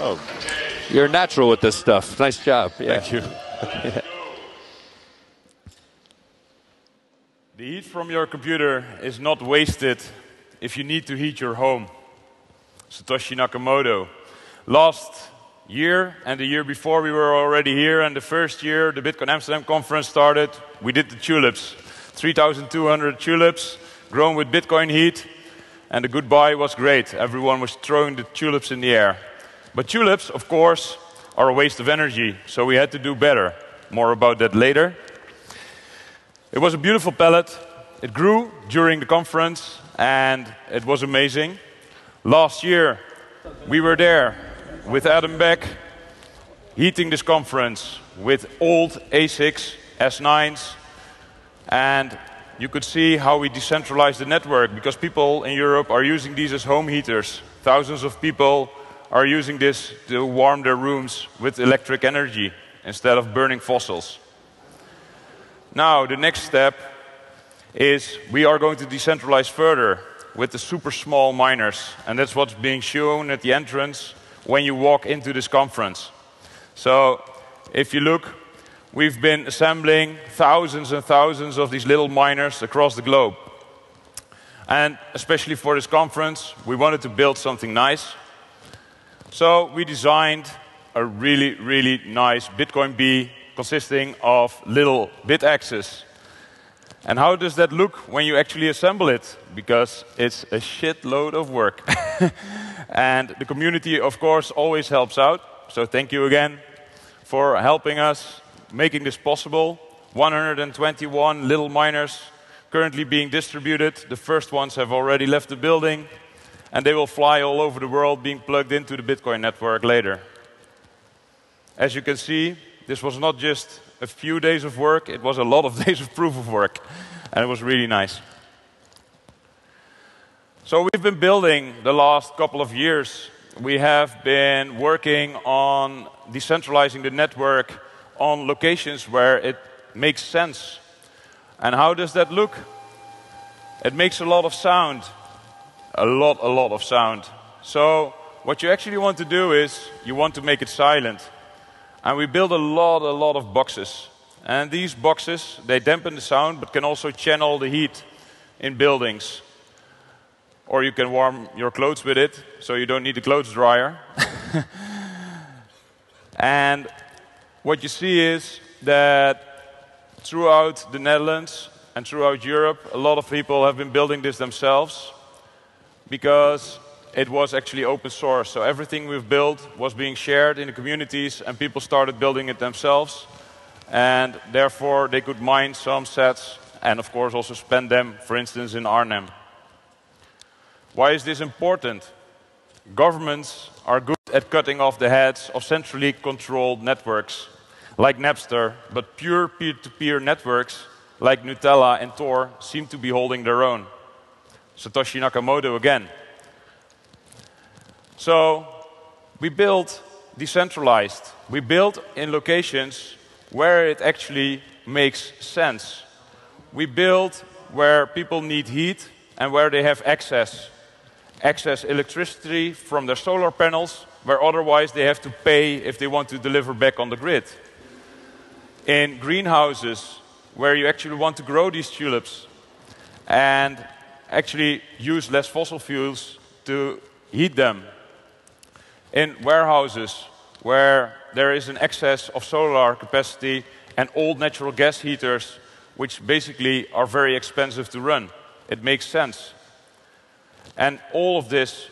Oh, you're natural with this stuff. Nice job. Yeah. Thank you. the heat from your computer is not wasted if you need to heat your home. Satoshi Nakamoto. Last year and the year before, we were already here, and the first year the Bitcoin Amsterdam conference started, we did the tulips. 3,200 tulips grown with Bitcoin heat, and the goodbye was great. Everyone was throwing the tulips in the air. But tulips, of course, are a waste of energy, so we had to do better. More about that later. It was a beautiful palette. It grew during the conference, and it was amazing. Last year, we were there with Adam Back, heating this conference with old ASICs, S9s, and you could see how we decentralized the network because people in Europe are using these as home heaters. Thousands of people are using this to warm their rooms with electric energy instead of burning fossils. Now, the next step is we are going to decentralize further with the super small miners, and that's what's being shown at the entrance when you walk into this conference. So, if you look, we've been assembling thousands and thousands of these little miners across the globe. And especially for this conference, we wanted to build something nice. So we designed a really, really nice Bitcoin B consisting of little Bitaxes. And how does that look when you actually assemble it? Because it's a shitload of work. and the community, of course, always helps out. So thank you again for helping us making this possible. 121 little miners currently being distributed. The first ones have already left the building, and they will fly all over the world being plugged into the Bitcoin network later. As you can see, this was not just a few days of work, it was a lot of days of proof of work, and it was really nice. So we've been building the last couple of years. We have been working on decentralizing the network on locations where it makes sense. And how does that look? It makes a lot of sound. A lot, a lot of sound. So what you actually want to do is you want to make it silent. And we build a lot, a lot of boxes. And these boxes, they dampen the sound, but can also channel the heat in buildings. Or you can warm your clothes with it, so you don't need a clothes dryer. and what you see is that throughout the Netherlands and throughout Europe, a lot of people have been building this themselves because it was actually open source. So everything we've built was being shared in the communities and people started building it themselves. And therefore they could mine some sats and of course also spend them, for instance, in Arnhem. Why is this important? Governments are good at cutting off the heads of centrally controlled networks like Napster, but pure peer-to-peer networks like Gnutella and Tor seem to be holding their own. Satoshi Nakamoto again. So we built decentralized. We built in locations where it actually makes sense. We build where people need heat and where they have access. Access electricity from their solar panels, where otherwise they have to pay if they want to deliver back on the grid. In greenhouses, where you actually want to grow these tulips and actually use less fossil fuels to heat them in warehouses where there is an excess of solar capacity and old natural gas heaters, which basically are very expensive to run. It makes sense. And all of this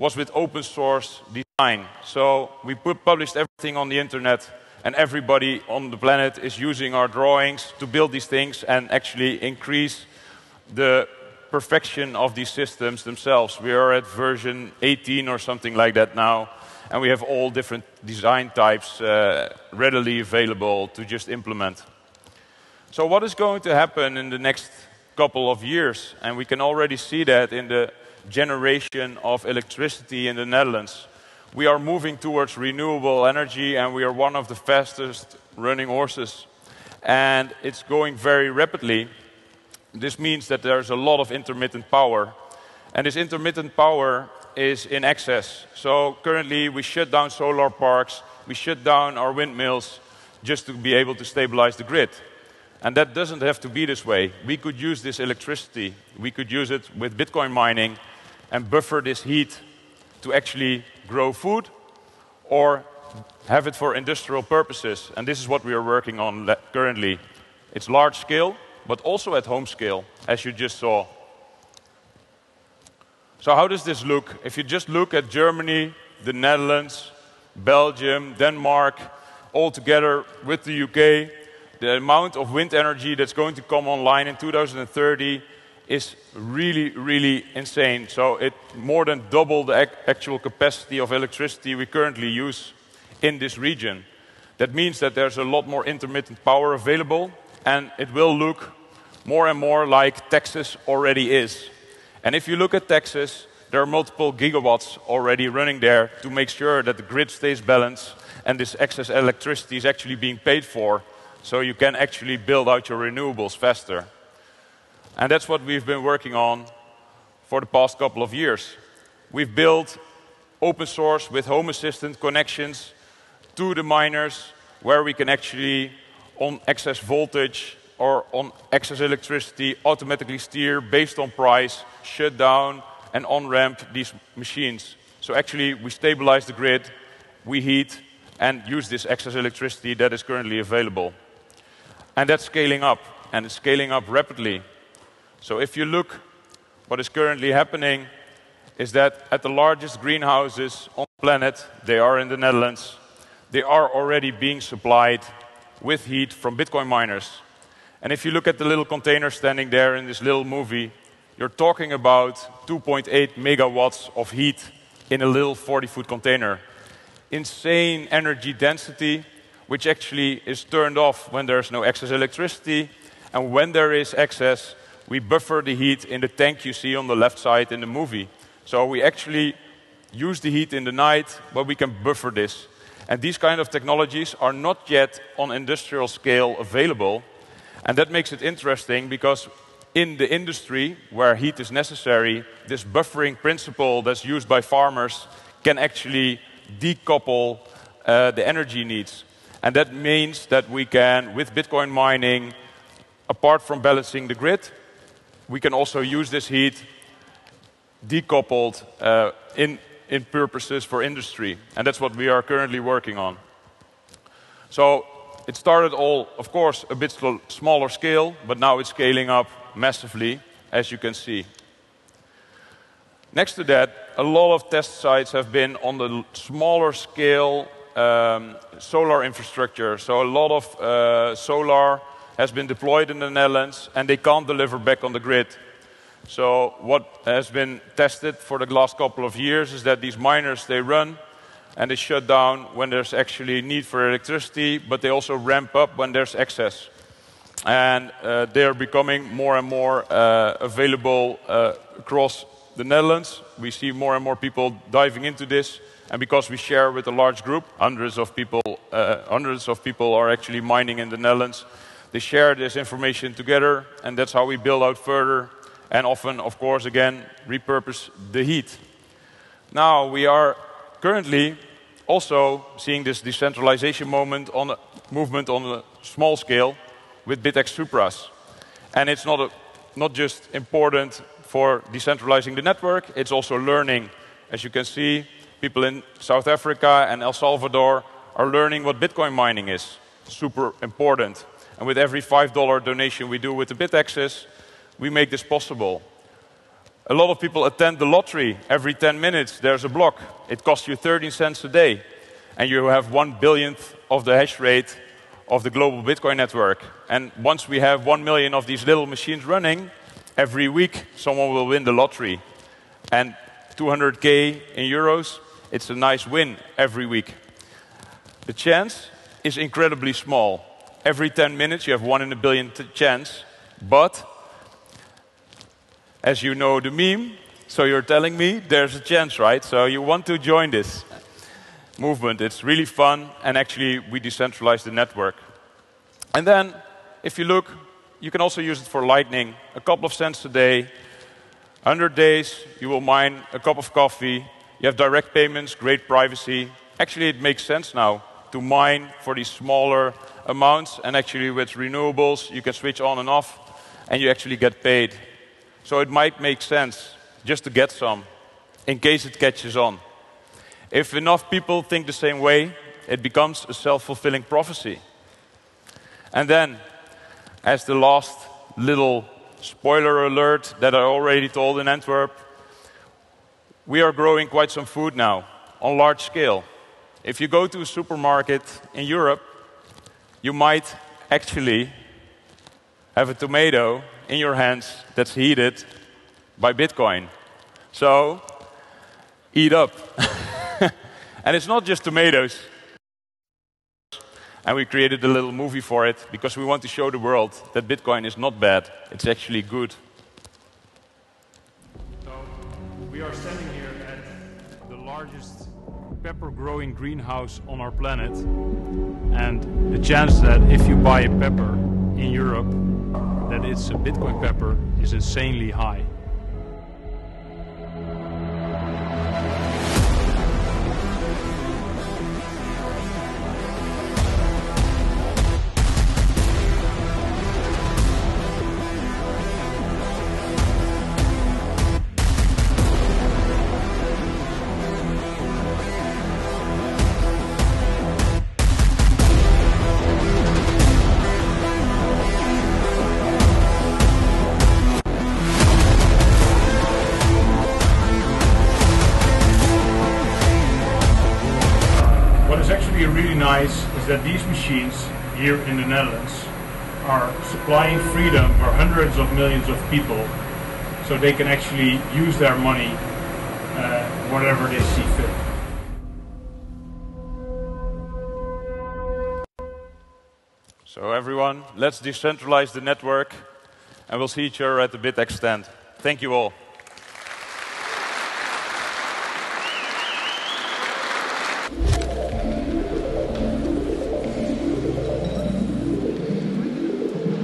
was with open source design. So we put, published everything on the internet, and everybody on the planet is using our drawings to build these things and actually increase the perfection of these systems themselves. We are at version 18 or something like that now, and we have all different design types uh, readily available to just implement. So what is going to happen in the next couple of years? And we can already see that in the generation of electricity in the Netherlands. We are moving towards renewable energy, and we are one of the fastest running horses. And it's going very rapidly. This means that there's a lot of intermittent power. And this intermittent power is in excess. So currently we shut down solar parks, we shut down our windmills just to be able to stabilize the grid. And that doesn't have to be this way. We could use this electricity, we could use it with Bitcoin mining and buffer this heat to actually grow food or have it for industrial purposes. And this is what we are working on currently. It's large scale, but also at home scale, as you just saw. So how does this look? If you just look at Germany, the Netherlands, Belgium, Denmark, all together with the UK, the amount of wind energy that's going to come online in 2030 is really, really insane. So it more than double the ac actual capacity of electricity we currently use in this region. That means that there's a lot more intermittent power available, and it will look more and more like Texas already is. And if you look at Texas, there are multiple gigawatts already running there to make sure that the grid stays balanced and this excess electricity is actually being paid for so you can actually build out your renewables faster. And that's what we've been working on for the past couple of years. We've built open source with Home Assistant connections to the miners where we can actually, on excess voltage or on excess electricity, automatically steer based on price, shut down and on-ramp these machines. So actually, we stabilize the grid, we heat, and use this excess electricity that is currently available. And that's scaling up, and it's scaling up rapidly. So if you look, what is currently happening is that at the largest greenhouses on the planet, they are in the Netherlands, they are already being supplied with heat from Bitcoin miners. And if you look at the little container standing there in this little movie, you're talking about 2.8 megawatts of heat in a little 40 foot container. Insane energy density, which actually is turned off when there's no excess electricity. And when there is excess, we buffer the heat in the tank you see on the left side in the movie. So we actually use the heat in the night, but we can buffer this. And these kind of technologies are not yet on industrial scale available. And that makes it interesting because in the industry where heat is necessary, this buffering principle that's used by farmers can actually decouple uh, the energy needs. And that means that we can, with Bitcoin mining, apart from balancing the grid, we can also use this heat decoupled uh, in, in purposes for industry. And that's what we are currently working on. So it started all, of course, a bit smaller scale, but now it's scaling up massively, as you can see. Next to that, a lot of test sites have been on the smaller scale um, solar infrastructure. So a lot of uh, solar has been deployed in the Netherlands and they can't deliver back on the grid. So what has been tested for the last couple of years is that these miners, they run and they shut down when there's actually need for electricity, but they also ramp up when there's excess and uh, they are becoming more and more uh, available uh, across the Netherlands. We see more and more people diving into this, and because we share with a large group, hundreds of people, uh, hundreds of people are actually mining in the Netherlands. They share this information together, and that's how we build out further, and often, of course, again, repurpose the heat. Now we are currently also seeing this decentralization moment on movement on a small scale with Bitaxe Supras. And it's not, a, not just important for decentralizing the network, it's also learning. As you can see, people in South Africa and El Salvador are learning what Bitcoin mining is. Super important. And with every $5 donation we do with the Bitaxes, we make this possible. A lot of people attend the lottery. Every 10 minutes there's a block. It costs you 13 cents a day. And you have one billionth of the hash rate of the global Bitcoin network. And once we have one million of these little machines running, every week someone will win the lottery. And 200k in euros, it's a nice win every week. The chance is incredibly small. Every 10 minutes you have one in a billion chance, but as you know the meme, so you're telling me there's a chance, right? So you want to join this movement. It's really fun, and actually, we decentralize the network. And then, if you look, you can also use it for Lightning. A couple of cents a day, 100 days, you will mine a cup of coffee. You have direct payments, great privacy. Actually, it makes sense now to mine for these smaller amounts. And actually, with renewables, you can switch on and off, and you actually get paid. So it might make sense just to get some in case it catches on. If enough people think the same way, it becomes a self fulfilling prophecy. And then, as the last little spoiler alert that I already told in Antwerp, we are growing quite some food now on large scale. If you go to a supermarket in Europe, you might actually have a tomato in your hands that's heated by Bitcoin. So, eat up. and it's not just tomatoes. And we created a little movie for it because we want to show the world that Bitcoin is not bad, it's actually good. So, we are standing here at the largest pepper growing greenhouse on our planet. And the chance that if you buy a pepper in Europe, that it's a Bitcoin pepper is insanely high. That these machines here in the Netherlands are supplying freedom for hundreds of millions of people so they can actually use their money uh, whatever they see fit. So everyone, let's decentralize the network and we'll see each other at the Bitaxe stand. Thank you all.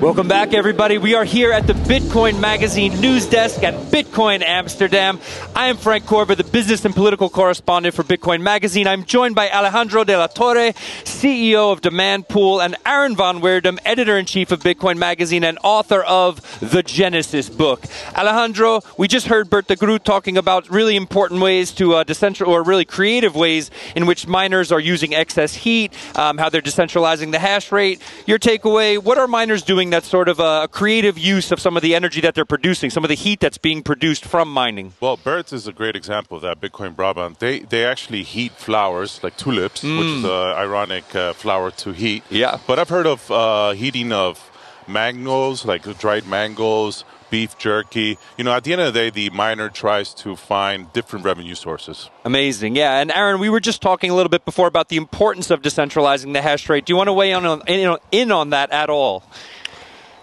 Welcome back, everybody. We are here at the Bitcoin Magazine news desk at Bitcoin Amsterdam. I am Frank Corva, the business and political correspondent for Bitcoin Magazine. I'm joined by Alejandro de la Torre, CEO of Demand Pool, and Aaron van Wirdum, editor in chief of Bitcoin Magazine and author of the Genesis book. Alejandro, we just heard Bert de Groot talking about really important ways to uh, decentral or really creative ways in which miners are using excess heat, um, how they're decentralizing the hash rate. Your takeaway: What are miners doing? that's sort of a creative use of some of the energy that they're producing, some of the heat that's being produced from mining? Well, Bert is a great example of that. Bitcoin Brabant, they they actually heat flowers like tulips, mm. which is an ironic uh, flower to heat. Yeah. But I've heard of uh, heating of mangoes, like dried mangoes, beef jerky. You know, at the end of the day, the miner tries to find different revenue sources. Amazing, yeah. And Aaron, we were just talking a little bit before about the importance of decentralizing the hash rate. Do you want to weigh in on, in on that at all?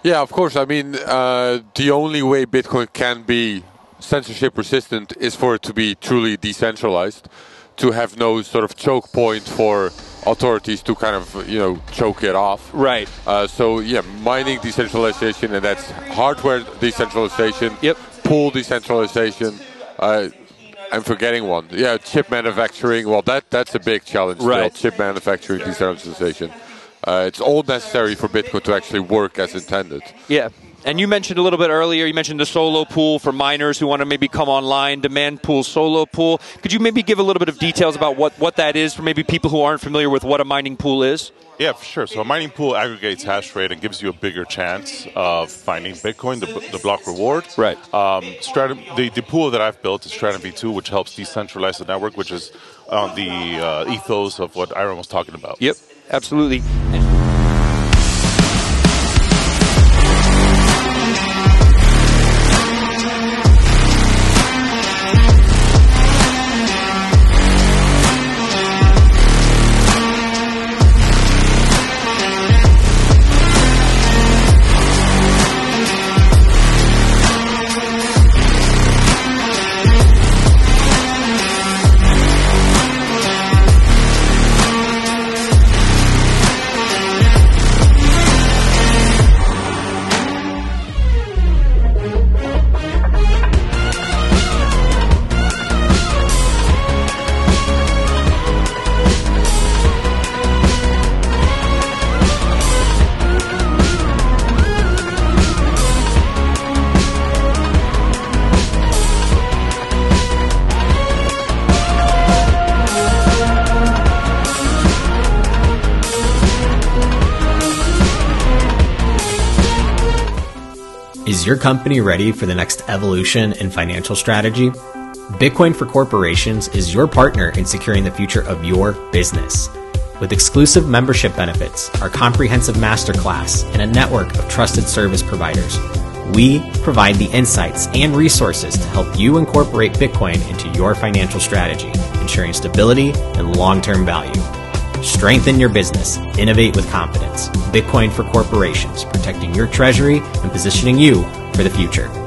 Yeah, of course. I mean, uh, the only way Bitcoin can be censorship resistant is for it to be truly decentralized, to have no sort of choke point for authorities to kind of you know choke it off. Right. Uh, so yeah, mining decentralization, and that's hardware decentralization. Yep. Pool decentralization. Uh, I'm forgetting one. Yeah, chip manufacturing. Well, that that's a big challenge. Right. Still. Chip manufacturing decentralization. Uh, it's all necessary for Bitcoin to actually work as intended. Yeah. And you mentioned a little bit earlier, you mentioned the solo pool for miners who want to maybe come online, demand pool, solo pool. Could you maybe give a little bit of details about what, what that is for maybe people who aren't familiar with what a mining pool is? Yeah, for sure. So a mining pool aggregates hash rate and gives you a bigger chance of finding Bitcoin, the, the block reward. Right. Um, Stratum, the, the pool that I've built is Stratum V2, which helps decentralize the network, which is on the uh, ethos of what Aaron was talking about. Yep, absolutely. Is your company ready for the next evolution in financial strategy? Bitcoin for Corporations is your partner in securing the future of your business. With exclusive membership benefits, our comprehensive masterclass, and a network of trusted service providers, we provide the insights and resources to help you incorporate Bitcoin into your financial strategy, ensuring stability and long term value. Strengthen your business, innovate with confidence. Bitcoin for Corporations, protecting your treasury and positioning you for the future.